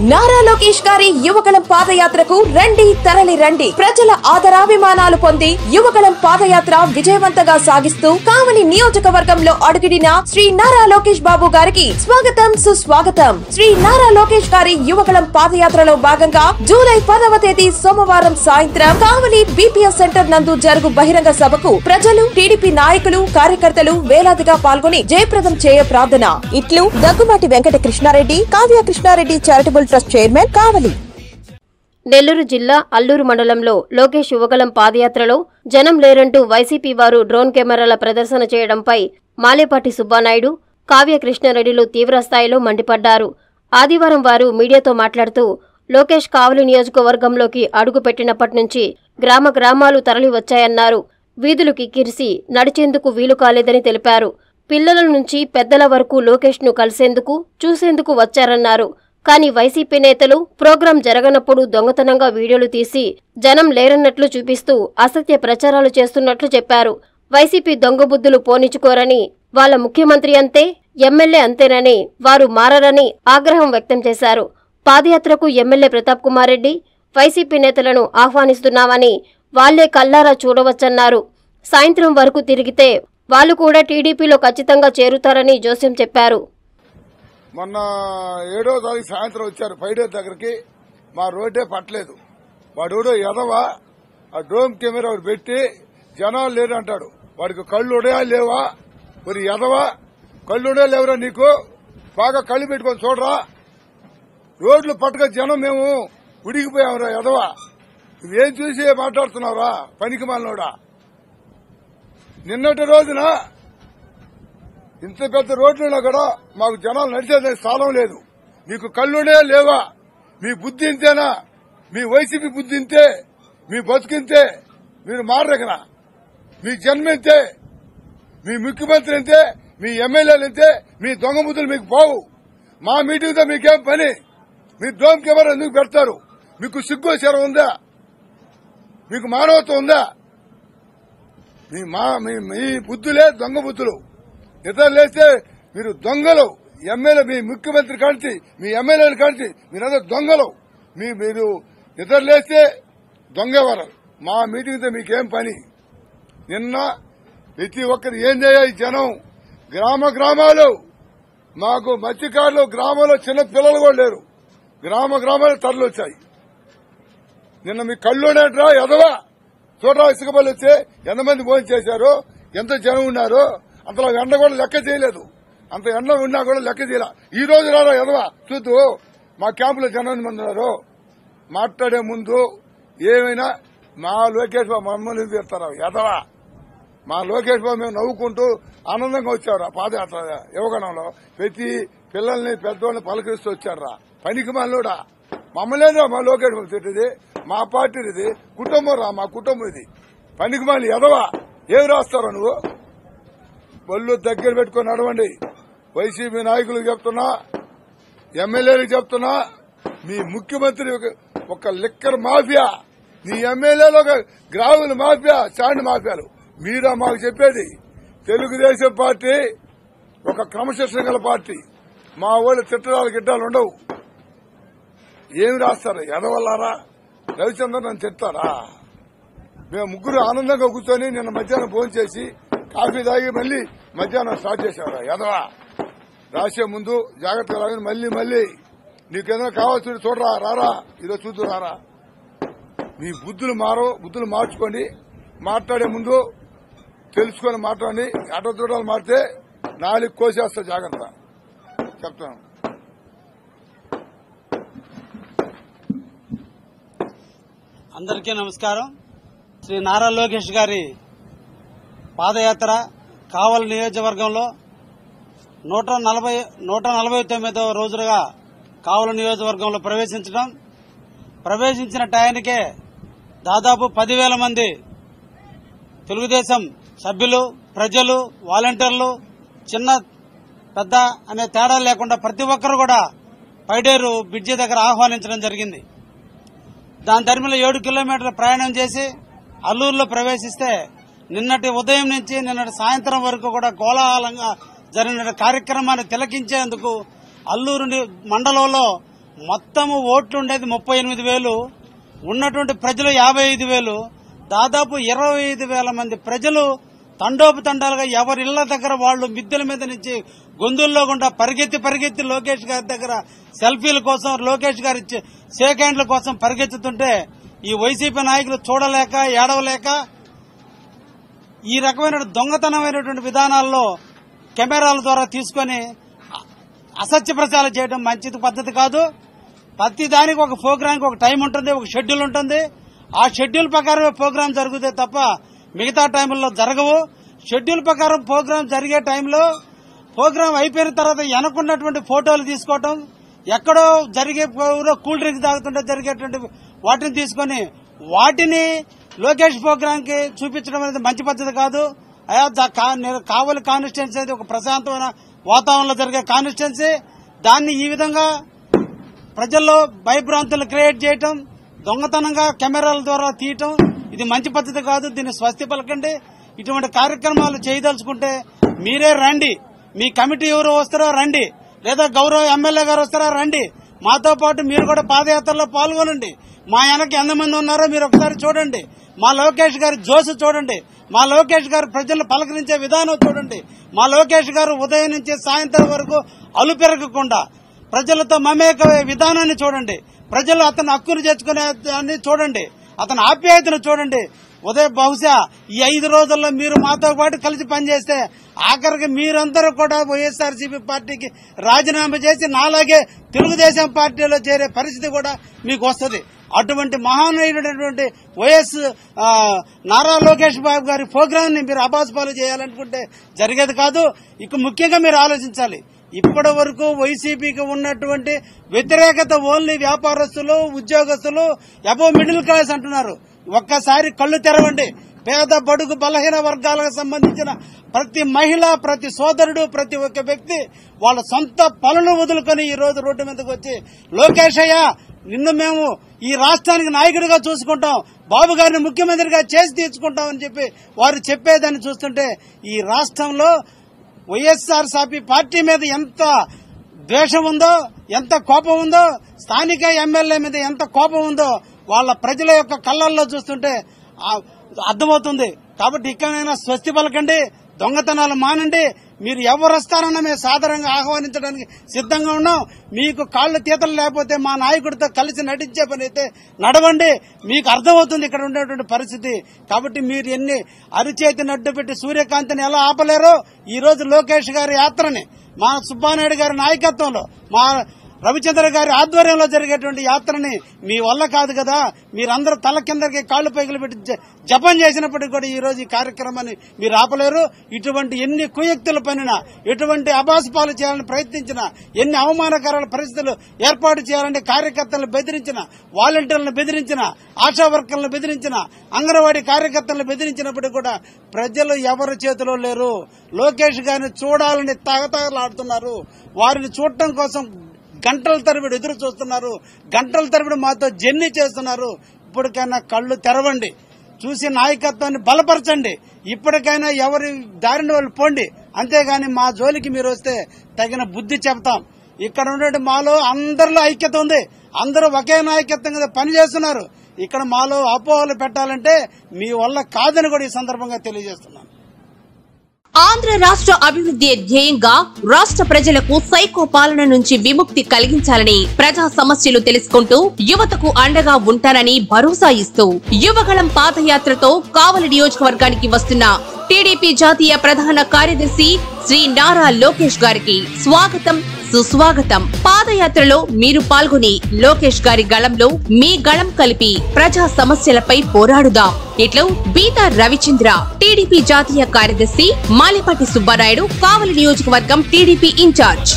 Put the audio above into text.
నారా లోకేష్ గారి యువగళం పాదయాత్రకు రండి తరలి రండి. ప్రజల ఆదరాభిమానాలు పొంది యువగళం పాదయాత్ర విజయవంతంగా సాగిస్తూ కావలి నియోజకవర్గంలో అడుగుడిన శ్రీ నారా లోకేష్ బాబు గారికి స్వాగతం సుస్వాగతం. శ్రీ నారా లోకేష్ గారి యువగళం పాదయాత్రలో భాగంగా జూలై పదవ తేదీ సోమవారం సాయంత్రం కావలి బీపీఎస్ సెంటర్ నందు జరుగు బహిరంగ సభకు ప్రజలు టీడీపీ నాయకులు కార్యకర్తలు వేలాదిగా పాల్గొని జయప్రదం చేయ ప్రార్థన. ఇట్లు Daggumati Venkata Krishnareddy Kavya Krishnareddy charitable trust chairman Kavali. Nellore జిల్లా అల్లూరు మండలంలో లోకేష్ యువగలం పాదయాత్రలో జనం లేరంటూ వైసీపీ వారు డ్రోన్ కెమెరాల ప్రదర్శన చేయడంపై మాలేపాటి సుబ్బానాయుడు కావ్య కృష్ణారెడ్డిలు తీవ్రస్థాయిలో మండిపడ్డారు. ఆదివారం వారు మీడియాతో మాట్లాడుతూ లోకేష్ కావలి నియోజకవర్గంలోకి అడుగుపెట్టినప్పటి నుంచి గ్రామ గ్రామాలు తరలి వచ్చాయన్నారు. వీధులు కిక్కిరిసి నడిచేందుకు వీలు కాలేదని తెలిపారు. పిల్లల నుంచి పెద్దల వరకు లోకేష్ను కలిసేందుకు చూసేందుకు వచ్చారన్నారు. కానీ వైసీపీ నేతలు ప్రోగ్రాం జరగనప్పుడు దొంగతనంగా వీడియోలు తీసి జనం లేరన్నట్లు చూపిస్తూ అసత్య ప్రచారాలు చేస్తున్నట్లు చెప్పారు. వైసీపీ దొంగబుద్ధులు పోనిచుకోరని వాళ్ళ ముఖ్యమంత్రి అంతే ఎమ్మెల్యే అంతేనని వారు మారరని ఆగ్రహం వ్యక్తం చేశారు. పాదయాత్రకు ఎమ్మెల్యే ప్రతాప్ కుమార్ రెడ్డి వైసీపీ నేతలను ఆహ్వానిస్తున్నామని వాళ్ళే కల్లారా చూడవచ్చన్నారు. సాయంత్రం వరకు తిరిగితే వాళ్ళు కూడా టీడీపీలో ఖచ్చితంగా చేరుతారని జోస్యం చెప్పారు. మొన్న ఏడో తారీఖు సాయంత్రం వచ్చారు ఫైవ్ దగ్గరికి. మా రోడ్డే పట్టలేదు. వాడు ఎవడో ఎదవా ఆ డ్రోన్ కెమెరా పెట్టి జనాలు లేరు అంటాడు. వాడికి కళ్ళు ఉడయా లేవా? మరి ఎదవా కళ్ళు ఉడయా లేవురా నీకు? బాగా కళ్ళు పెట్టుకొని చూడరా. రోడ్లు పట్టుక జనం మేము. ఉడికిపోయావురా ఎదవా. నువ్వేం చూసి మాట్లాడుతున్నావురా పనికి మాలినోడా? నిన్నటి రోజున ఇంత పెద్ద రోడ్లున్నా కూడా మాకు జనాలు నడిచేదే స్థానం లేదు. మీకు కళ్ళునే లేవా? మీ బుద్ధి ఇంతేనా? మీ వైసీపీ బుద్ధి ఇంతే? మీ బతుకింతే మీరు మారగనా మీ జన్మ ఇంతే? మీ ముఖ్యమంత్రి ఇంతే? మీ ఎమ్మెల్యేలు ఇంతే? మీ దొంగ బుద్ధులు మీకు బావు. మా మీటింగ్తో మీకేం పని? మీ డ్రోన్ కెమెరా ఎందుకు పెడతారు? మీకు సిగ్గు శరం ఉందా? మీకు మానవత్వం ఉందా? మీ మా మీ మీ బుద్ధులే దొంగ బుద్ధులు. నిద్ర లేస్తే మీరు దొంగలు. ఎమ్మెల్యే మీ ముఖ్యమంత్రి కాంచి మీ ఎమ్మెల్యేలు కాంచి మీరందరూ దొంగలు. మీ మీరు నిద్ర లేస్తే దొంగవరు. మా మీటింగ్తో మీకేం పని? నిన్న ప్రతి ఒక్కరు ఏం చేయాలి జనం? గ్రామ గ్రామాలు. మాకు మత్స్యకారులు గ్రామంలో చిన్న పిల్లలు కూడా లేరు. గ్రామ గ్రామాలు తరలి వచ్చాయి. నిన్న మీ కళ్ళునేట్రా ఎదవా చూడరా ఇసుకపల్లి వచ్చి ఎంతమంది భోజనం చేశారు? ఎంత జనం ఉన్నారు? అంతలో ఎండ కూడా లెక్క చేయలేదు. అంత ఎండ ఉన్నా కూడా లెక్క చేయలే. ఈ రోజు రారా ఎదవా? చూద్దు. మా క్యాంపులో జనం మంది ఉన్నారు మాట్లాడే ముందు ఏమైనా మా లోకేష్ బాబు మమ్మల్ని తీస్తారా ఎదవా? మా లోకేష్ బాబు మేము నవ్వుకుంటూ ఆనందంగా వచ్చారు పాదయాత్ర యువగణంలో ప్రతి పిల్లల్ని పెద్దోళ్ళని పలకరిస్తూ వచ్చారా పనికి మనలోడా మమ్మల్ని మా లోకేష్ బాబు తిట్టేది? మా పార్టీ ఇది. కుటుంబం రా మా కుటుంబం ఇది. పనికి మళ్ళీ ఎదవా? ఏం రాస్తారో నువ్వు? ఒళ్ళు దగ్గర పెట్టుకొని నడవండి. వైసీపీ నాయకులకు చెప్తున్నా ఎమ్మెల్యేలకు చెప్తున్నా మీ ముఖ్యమంత్రి ఒక- ఒక లిక్కర్ మాఫియా. మీ ఎమ్మెల్యేలు ఒక గ్రాముల మాఫియా శాండ్ మాఫియాలు. మీరా మాకు చెప్పేది. తెలుగుదేశం పార్టీ ఒక క్రమశిక్షణ గల పార్టీ. మా వాళ్ళు తిట్టడాలు గిడ్డాలు ఉండవు. ఏమి రాస్తారు? ఎడవల్లారా రవిచంద్ర నన్ను చెప్తారా మేము ముగ్గురు ఆనందంగా కూర్చొని నిన్న మధ్యాహ్నం ఫోన్ చేసి కాఫీ తాగి మళ్ళీ మధ్యాహ్నం స్టార్ట్ చేశారు ఎదవా రాసే ముందు జాగ్రత్తగా రాగానే మళ్ళీ మళ్ళీ. నీకేదైనా కావాల్సి చూడరా రారా ఈరోజు చూద్దు రారా. మీ బుద్ధులు మారు బుద్ధులు మార్చుకోండి. మాట్లాడే ముందు తెలుసుకొని మాట్లాడి అడ్డ దూడాలు మారితే నాలుగు కోసేస్తా జాగ్రత్త. చెప్తాను. అందరికీ నమస్కారం. శ్రీ నారా లోకేష్ గారి పాదయాత్ర కావలి నియోజకవర్గంలో నూట నలభై నూట నలభై తొమ్మిదవ రోజులుగా కావలి నియోజకవర్గంలో ప్రవేశించడం. ప్రవేశించిన టయానికే దాదాపు పదివేల మంది తెలుగుదేశం సభ్యులు ప్రజలు వాలంటీర్లు చిన్న పెద్ద అనే తేడా లేకుండా ప్రతి ఒక్కరు కూడా పైడేరు బ్రిడ్జి దగ్గర ఆహ్వానించడం జరిగింది. దాని తరిమిలో ఏడు కిలోమీటర్ల ప్రయాణం చేసి అల్లూరులో ప్రవేశిస్తే నిన్నటి ఉదయం నుంచి నిన్నటి సాయంత్రం వరకు కూడా కోలాహలంగా జరిగిన కార్యక్రమాన్ని తిలకించేందుకు అల్లూరు మండలంలో మొత్తము ఓట్లు ఉండేది ముప్పై ఎనిమిది వేలు ఉన్నటువంటి ప్రజలు యాభై ఐదు వేలు దాదాపు ఇరవై ఐదు వేల మంది ప్రజలు తండోపు తండాలుగా ఎవరి ఇళ్ళ దగ్గర వాళ్ళు మిద్దెల మీద నుంచి గొంతుల్లో గుండా పరిగెత్తి పరిగెత్తి లోకేష్ గారి దగ్గర సెల్ఫీల కోసం లోకేష్ గారి షేక్ హ్యాండ్ల కోసం పరిగెత్తుతుంటే ఈ వైసీపీ నాయకులు చూడలేక ఏడవలేక ఈ రకమైన దొంగతనమైనటువంటి విధానాల్లో కెమెరాల ద్వారా తీసుకొని అసత్య ప్రచారం చేయడం మంచిది పద్ధతి కాదు. ప్రతి దానికి ఒక ప్రోగ్రాంకి ఒక టైం ఉంటుంది ఒక షెడ్యూల్ ఉంటుంది. ఆ షెడ్యూల్ ప్రకారమే ప్రోగ్రాం జరుగుతాయి తప్ప మిగతా టైంలో జరగవు. షెడ్యూల్ ప్రకారం ప్రోగ్రాం జరిగే టైంలో ప్రోగ్రాం అయిపోయిన తర్వాత వెనకున్నటువంటి ఫోటోలు తీసుకోవటం ఎక్కడో జరిగే కూల్ డ్రింక్ తాగుతుంటే జరిగేటువంటి వాటిని తీసుకొని వాటిని లోకేష్ ప్రోగ్రామ్కి చూపించడం అనేది మంచి పద్ధతి కాదు. అయా దా- కా- కావలి కాన్స్టిట్యున్సీ అనేది ఒక ప్రశాంతమైన వాతావరణంలో జరిగే కాన్స్టిట్యున్సీ. దాన్ని ఈ విధంగా ప్రజల్లో భయభ్రాంతులు క్రియేట్ చేయటం దొంగతనంగా కెమెరాల ద్వారా తీయటం ఇది మంచి పద్ధతి కాదు. దీన్ని స్వస్తి పలకండి. ఇటువంటి కార్యక్రమాలు చేయదలుచుకుంటే మీరే రండి. మీ కమిటీ ఎవరు వస్తారో రండి. లేదా గౌరవ ఎమ్మెల్యే గారు వస్తారో రండి. మాతో పాటు మీరు కూడా పాదయాత్రలో పాల్గొనండి. మా వెనక ఎంతమంది ఉన్నారో మీరు ఒకసారి చూడండి. మా లోకేష్ గారి జోసు చూడండి. మా లోకేష్ గారు ప్రజలు పలకరించే విధానం చూడండి. మా లోకేష్ గారు ఉదయం నుంచి సాయంత్రం వరకు అలుపెరగకుండా ప్రజలతో మమేకమయ్యే విధానాన్ని చూడండి. ప్రజలు అతను హక్కును చేర్చుకునే దాన్ని చూడండి. అతని ఆప్యాయతను చూడండి. ఉదయం బహుశా ఈ ఐదు రోజుల్లో మీరు మాతో పాటు కలిసి పనిచేస్తే ఆఖరికి మీరందరూ కూడా వైఎస్ఆర్సీపీ పార్టీకి రాజీనామా చేసి నాలాగే తెలుగుదేశం పార్టీలో చేరే పరిస్థితి కూడా మీకు వస్తుంది. అటువంటి మహానీయుడైనటువంటి వైఎస్ నారా లోకేష్ బాబు గారి ప్రోగ్రామ్ని మీరు అబాస్పాలు చేయాలనుకుంటే జరిగేది కాదు. ఇక ముఖ్యంగా మీరు ఆలోచించాలి. ఇప్పటి వరకు వైసీపీకి ఉన్నటువంటి వ్యతిరేకత ఓన్లీ వ్యాపారస్తులు ఉద్యోగస్తులు అబో మిడిల్ క్లాస్ అంటున్నారు. ఒక్కసారి కళ్ళు తెరవండి. పేద బడుగు బలహీన వర్గాలకు సంబంధించిన ప్రతి మహిళ ప్రతి సోదరుడు ప్రతి ఒక్క వ్యక్తి వాళ్ళ సొంత పనులు వదులుకొని ఈ రోజు రోడ్డు మీదకి వచ్చి లోకేష్ అయ్య నిన్ను మేము ఈ రాష్ట్రానికి నాయకుడిగా చూసుకుంటాం బాబు గారిని ముఖ్యమంత్రిగా చేసి తీర్చుకుంటాం అని చెప్పి వారు చెప్పేదాన్ని చూస్తుంటే ఈ రాష్ట్రంలో వైఎస్ఆర్ సాపి పార్టీ మీద ఎంత ద్వేషం ఉందో ఎంత కోపం ఉందో స్థానిక ఎమ్మెల్యే మీద ఎంత కోపం ఉందో వాళ్ళ ప్రజల యొక్క కళ్ళల్లో చూస్తుంటే అర్థమవుతుంది. కాబట్టి ఇక్కడైనా స్వస్తి పలకండి దొంగతనాలు మానండి మీరు ఎవరు వస్తారన్నా మేము సాధారణంగా ఆహ్వానించడానికి సిద్ధంగా ఉన్నాం. మీకు కాళ్ళు తీతలు లేకపోతే మా నాయకుడితో కలిసి నటించే పని అయితే నడవండి. మీకు అర్థమవుతుంది ఇక్కడ ఉండేటువంటి పరిస్థితి. కాబట్టి మీరు ఎన్ని అరిచేతి నడ్డు పెట్టి సూర్యకాంతిని ఎలా ఆపలేరో ఈ రోజు లోకేష్ గారి యాత్రని మా సుబ్బానాయుడు గారి నాయకత్వంలో మా రవిచంద్ర గారి ఆధ్వర్యంలో జరిగేటువంటి యాత్రని మీ వల్ల కాదు కదా. మీరందరూ తల కిందకి కాళ్ళు పైకలు పెట్టి జపం చేసినప్పటికీ కూడా ఈ రోజు ఈ కార్యక్రమాన్ని మీరు ఆపలేరు. ఇటువంటి ఎన్ని కుయక్తులు పనినా ఎటువంటి అబాసుపాలు చేయాలని ప్రయత్నించినా ఎన్ని అవమానకర పరిస్థితులు ఏర్పాటు చేయాలని కార్యకర్తలను బెదిరించిన వాలంటీర్లను బెదిరించిన ఆశా వర్కర్లను బెదిరించిన అంగన్వాడీ కార్యకర్తలను బెదిరించినప్పటికీ కూడా ప్రజలు ఎవరి చేతిలో లేరు. లోకేష్ గారిని చూడాలని తగతగలాడుతున్నారు. వారిని చూడటం కోసం గంటల తరబడి ఎదురు చూస్తున్నారు. గంటల తరబడి మాతో జర్నీ చేస్తున్నారు. ఇప్పటికైనా కళ్ళు తెరవండి. చూసి నాయకత్వాన్ని బలపరచండి. ఇప్పటికైనా ఎవరి దారిని వాళ్ళు పోండి. అంతేగాని మా జోలికి మీరు వస్తే తగిన బుద్ధి చెప్తాం ఇక్కడ ఉండే మాలో అందరిలో ఐక్యత ఉంది. అందరూ ఒకే నాయకత్వం కింద పనిచేస్తున్నారు. ఇక్కడ మాలో అపోహలు పెట్టాలంటే మీ వల్ల కాదని కూడా ఈ సందర్భంగా తెలియజేస్తున్నాను. ఆంధ్ర రాష్ట్ర అభివృద్ధి ధ్యేయంగా రాష్ట్ర ప్రజలకు సైకో పాలన నుంచి విముక్తి కలిగించాలని ప్రజా సమస్యలు తెలుసుకుంటూ యువతకు అండగా ఉంటానని భరోసా ఇస్తూ యువగళం పాదయాత్రతో కావలి నియోజకవర్గానికి వస్తున్న టీడీపీ జాతీయ ప్రధాన కార్యదర్శి శ్రీ నారా లోకేష్ గారికి స్వాగతం. సుస్వాగతం పాదయాత్రలో మీరు పాల్గొని లోకేష్ గారి గళంలో మీ గళం కలిపి ప్రజా సమస్యలపై పోరాడుదాం. ఇట్లు బీతా రవిచంద్ర టీడీపీ జాతీయ కార్యదర్శి మాలిపాటి సుబ్బారాయుడు కావలి నియోజకవర్గం టీడీపీ ఇన్ఛార్జ్.